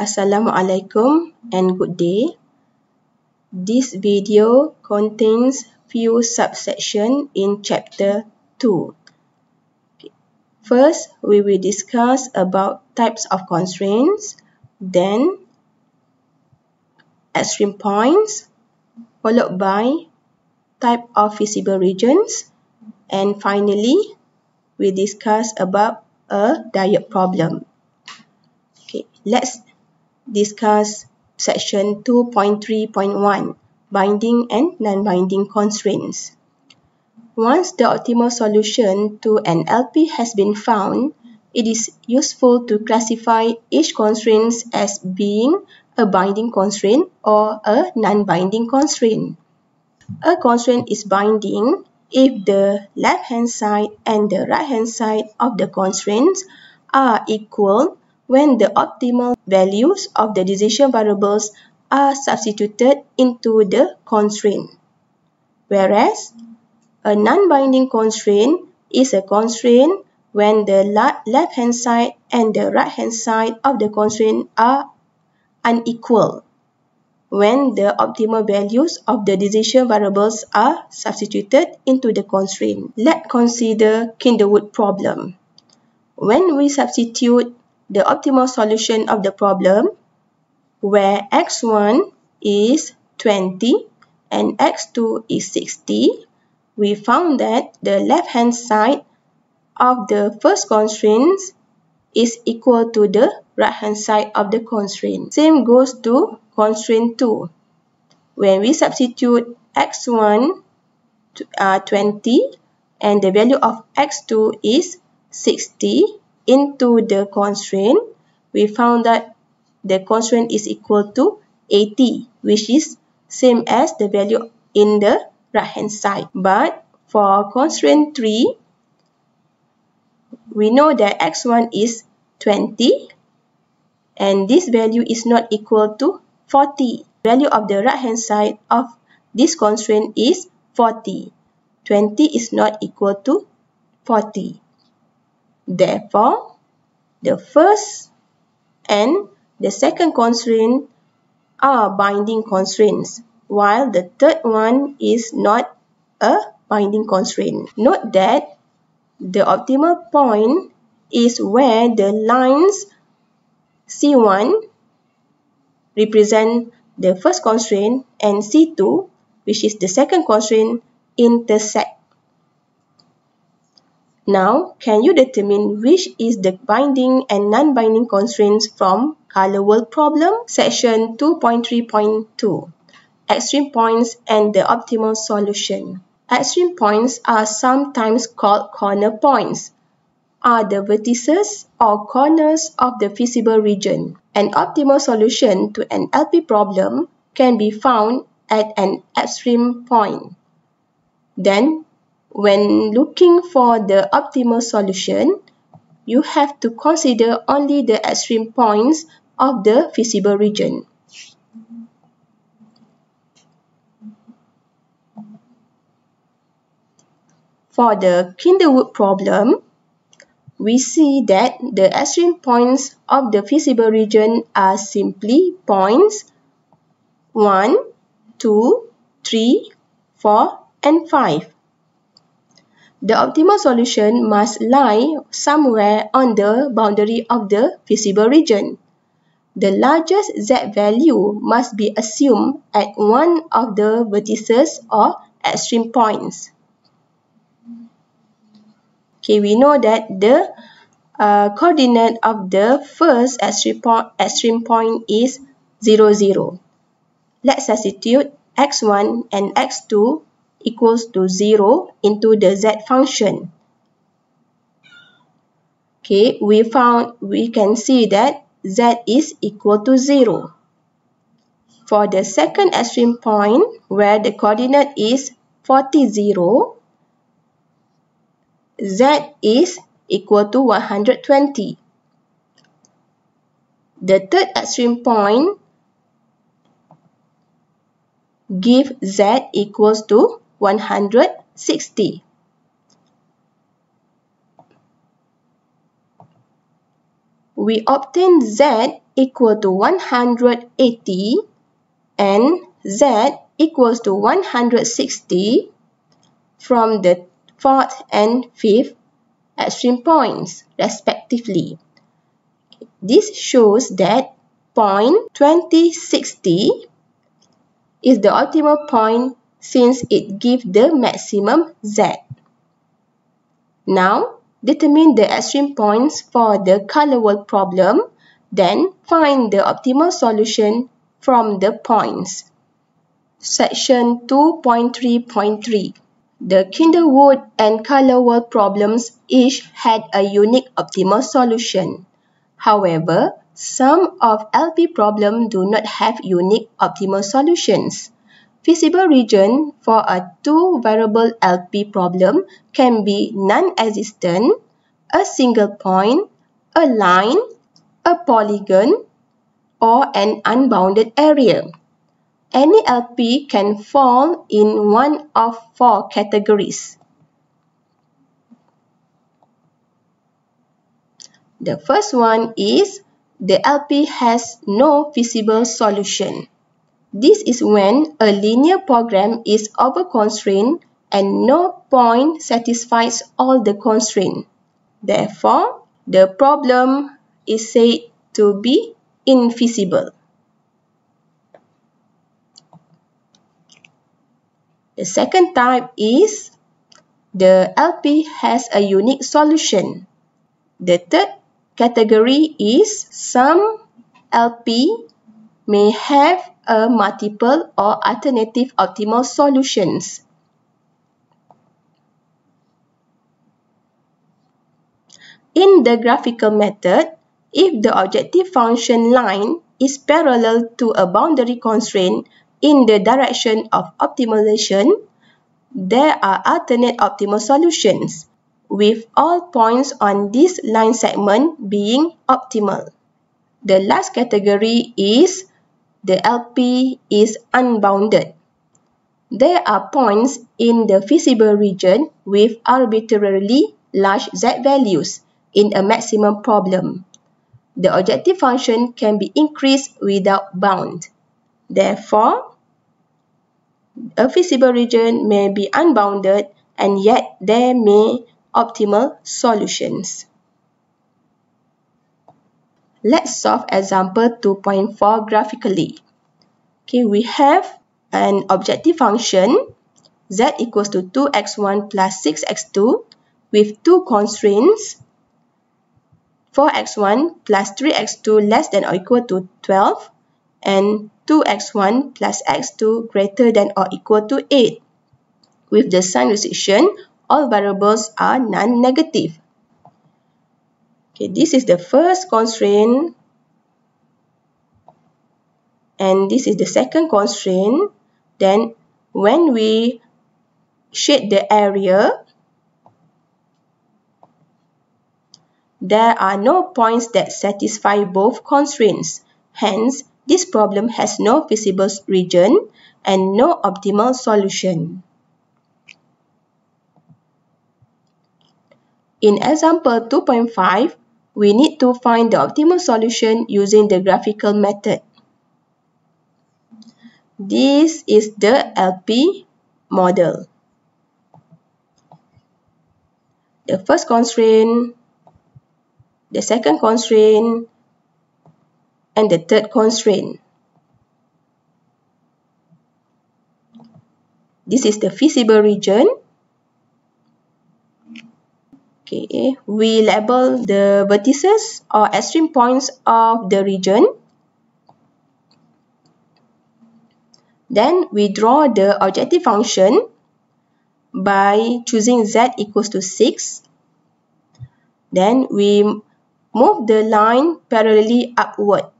Assalamualaikum and good day. This video contains few subsection in chapter 2. First, we will discuss about types of constraints, then extreme points, followed by type of feasible regions, and finally, we discuss about a diet problem. Okay, let's discuss section 2.3.1 binding and non-binding constraints. Once the optimal solution to an LP has been found, it is useful to classify each constraint as being a binding constraint or a non-binding constraint. A constraint is binding if the left hand side and the right hand side of the constraints are equal when the optimal values of the decision variables are substituted into the constraint. Whereas, a non-binding constraint is a constraint when the left hand side and the right hand side of the constraint are unequal when the optimal values of the decision variables are substituted into the constraint. Let's consider Kinderwood problem. When we substitute the optimal solution of the problem where x1 is 20 and x2 is 60, we found that the left-hand side of the first constraint is equal to the right-hand side of the constraint. Same goes to constraint 2. When we substitute x1 to, uh, 20 and the value of x2 is 60, into the constraint, we found that the constraint is equal to 80, which is same as the value in the right hand side. But for constraint 3, we know that x1 is 20 and this value is not equal to 40. Value of the right hand side of this constraint is 40. 20 is not equal to 40. Therefore, the first and the second constraint are binding constraints, while the third one is not a binding constraint. Note that the optimal point is where the lines C1 represent the first constraint and C2, which is the second constraint, intersect. Now, can you determine which is the binding and non-binding constraints from Color World problem? Section 2.3.2 Extreme points and the optimal solution. Extreme points are sometimes called corner points, are the vertices or corners of the feasible region. An optimal solution to an LP problem can be found at an extreme point. Then, when looking for the optimal solution, you have to consider only the extreme points of the feasible region. For the Kinderwood problem, we see that the extreme points of the feasible region are simply points 1, 2, 3, 4 and 5. The optimal solution must lie somewhere on the boundary of the feasible region. The largest z value must be assumed at one of the vertices or extreme points. Okay, we know that the uh, coordinate of the first extreme, po extreme point is 0, 0. Let's substitute x1 and x2 equals to 0 into the z function. Okay, we found, we can see that z is equal to 0. For the second extreme point, where the coordinate is 40, 0, z is equal to 120. The third extreme point give z equals to 160. We obtain Z equal to 180 and Z equals to 160 from the fourth and fifth extreme points respectively. This shows that point 2060 is the optimal point since it gives the maximum Z. Now, determine the extreme points for the color world problem, then find the optimal solution from the points. Section 2.3.3 The Kinderwood and Color World problems each had a unique optimal solution. However, some of LP problems do not have unique optimal solutions. Feasible region for a two-variable LP problem can be non-existent, a single point, a line, a polygon, or an unbounded area. Any LP can fall in one of four categories. The first one is the LP has no feasible solution. This is when a linear program is over-constrained and no point satisfies all the constraints. Therefore, the problem is said to be infeasible. The second type is the LP has a unique solution. The third category is some LP may have a multiple or alternative optimal solutions. In the graphical method, if the objective function line is parallel to a boundary constraint in the direction of optimization, there are alternate optimal solutions, with all points on this line segment being optimal. The last category is the LP is unbounded. There are points in the feasible region with arbitrarily large z values in a maximum problem. The objective function can be increased without bound. Therefore, a feasible region may be unbounded and yet there may optimal solutions. Let's solve example 2.4 graphically. Okay, we have an objective function z equals to 2x1 plus 6x2 with two constraints 4x1 plus 3x2 less than or equal to 12 and 2x1 plus x2 greater than or equal to 8. With the sign restriction, all variables are non-negative. Okay, this is the first constraint and this is the second constraint. Then when we shade the area, there are no points that satisfy both constraints. Hence, this problem has no feasible region and no optimal solution. In example 2.5, we need to find the optimal solution using the graphical method. This is the LP model. The first constraint, the second constraint, and the third constraint. This is the feasible region. Okay, we label the vertices or extreme points of the region. Then we draw the objective function by choosing z equals to 6. Then we move the line parallelly upward.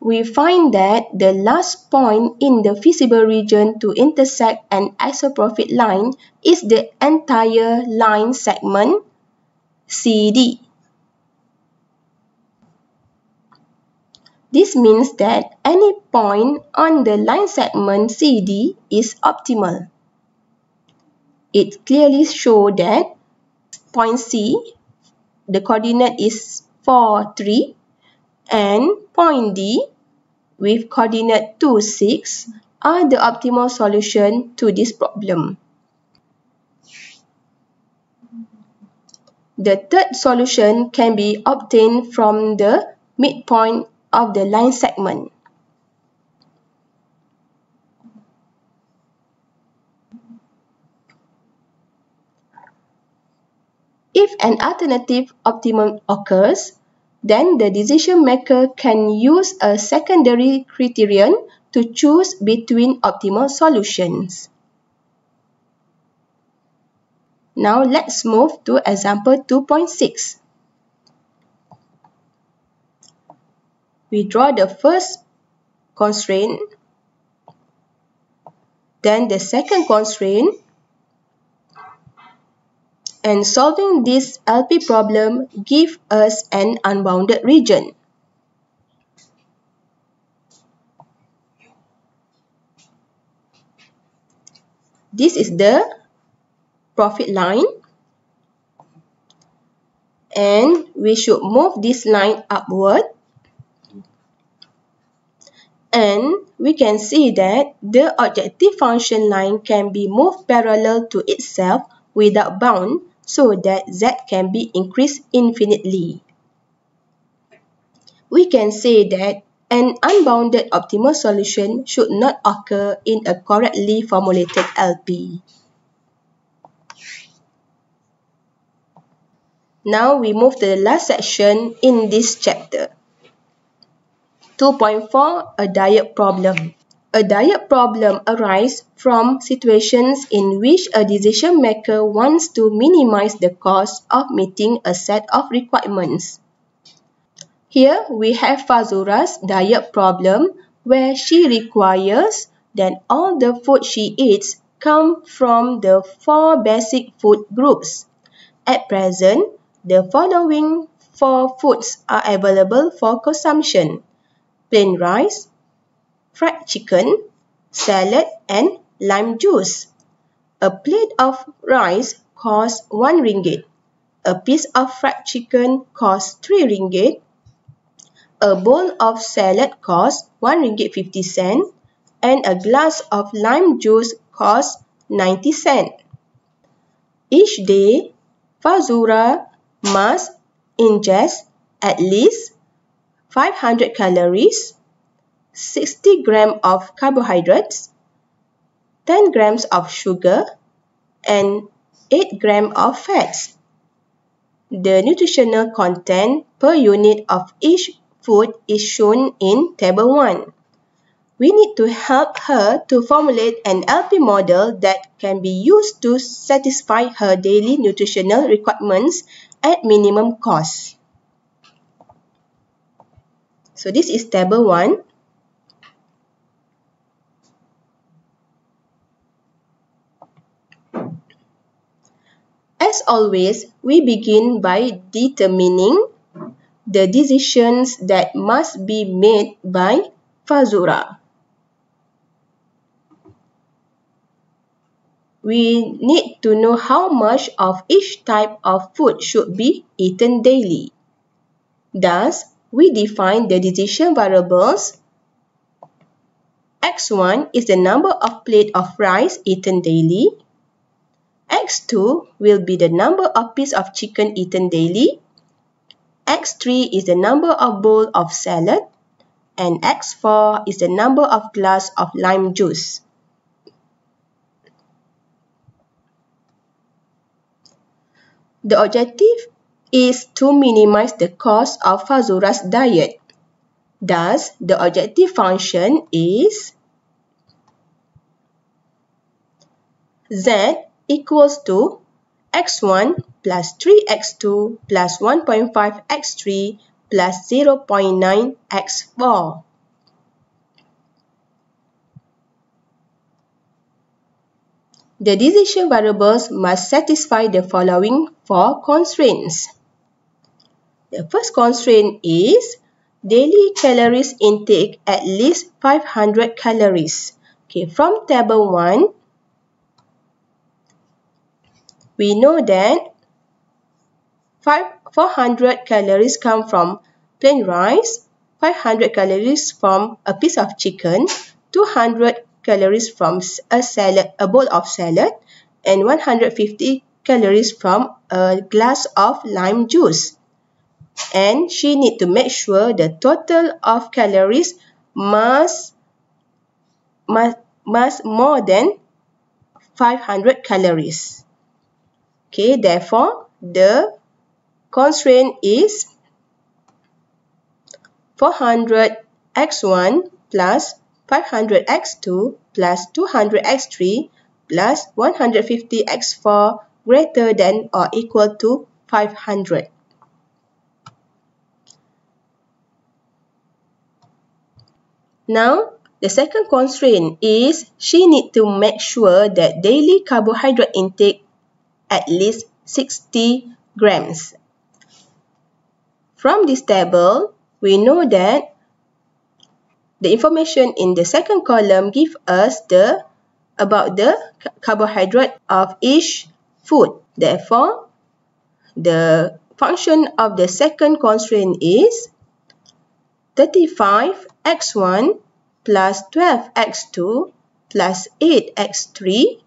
We find that the last point in the feasible region to intersect an isoprofit line is the entire line segment CD. This means that any point on the line segment CD is optimal. It clearly shows that point C, the coordinate is 4, 3 and point D with coordinate 2, 6 are the optimal solution to this problem. The third solution can be obtained from the midpoint of the line segment. If an alternative optimum occurs, then the decision maker can use a secondary criterion to choose between optimal solutions. Now let's move to example 2.6. We draw the first constraint, then the second constraint, and solving this LP problem give us an unbounded region. This is the profit line and we should move this line upward and we can see that the objective function line can be moved parallel to itself without bound so that z can be increased infinitely. We can say that an unbounded optimal solution should not occur in a correctly formulated LP. Now we move to the last section in this chapter. 2.4 A Diet Problem A diet problem arises from situations in which a decision maker wants to minimize the cost of meeting a set of requirements. Here we have Fazura's diet problem where she requires that all the food she eats come from the four basic food groups. At present, the following four foods are available for consumption. Plain rice, fried chicken, salad and lime juice. A plate of rice costs 1 ringgit. A piece of fried chicken costs 3 ringgit. A bowl of salad costs 1 ringgit 50 cent and a glass of lime juice costs 90 cent. Each day, Fazura must ingest at least 500 calories, 60 grams of carbohydrates, 10 grams of sugar, and 8 grams of fats. The nutritional content per unit of each food is shown in Table 1 we need to help her to formulate an LP model that can be used to satisfy her daily nutritional requirements at minimum cost. So this is table 1. As always, we begin by determining the decisions that must be made by Fazura. we need to know how much of each type of food should be eaten daily. Thus, we define the decision variables. X1 is the number of plate of rice eaten daily. X2 will be the number of pieces of chicken eaten daily. X3 is the number of bowl of salad. And X4 is the number of glass of lime juice. The objective is to minimize the cost of Fazura's diet. Thus, the objective function is z equals to x1 plus 3x2 plus 1.5x3 plus 0.9x4. The decision variables must satisfy the following four constraints. The first constraint is daily calories intake at least 500 calories. Okay, from table 1, we know that 400 calories come from plain rice, 500 calories from a piece of chicken, 200 calories from a salad, a bowl of salad, and 150 calories from a glass of lime juice. And she need to make sure the total of calories must, must, must more than 500 calories. Okay, therefore, the constraint is 400x1 plus 500x2 plus 200x3 plus 150x4 greater than or equal to 500. Now, the second constraint is she need to make sure that daily carbohydrate intake at least 60 grams. From this table, we know that the information in the second column give us the about the carbohydrate of each food. Therefore, the function of the second constraint is 35x1 plus 12x2 plus 8x3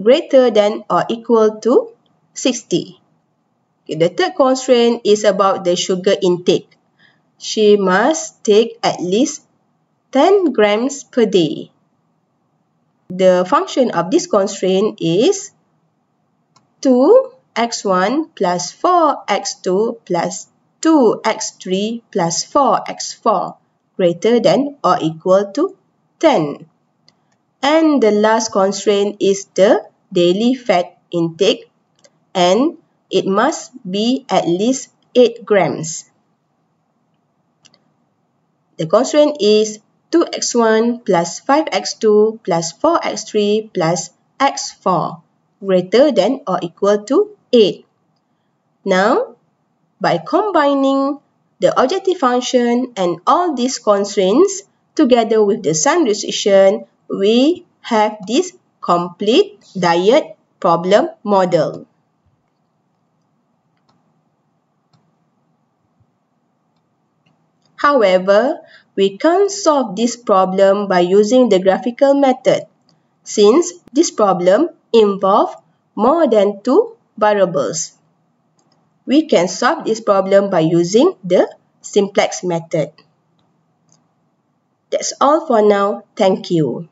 greater than or equal to 60. Okay, the third constraint is about the sugar intake she must take at least 10 grams per day. The function of this constraint is 2x1 plus 4x2 plus 2x3 plus 4x4 greater than or equal to 10. And the last constraint is the daily fat intake and it must be at least 8 grams. The constraint is 2x1 plus 5x2 plus 4x3 plus x4 greater than or equal to 8. Now, by combining the objective function and all these constraints together with the sign restriction, we have this complete diet problem model. However, we can't solve this problem by using the graphical method since this problem involves more than two variables. We can solve this problem by using the simplex method. That's all for now. Thank you.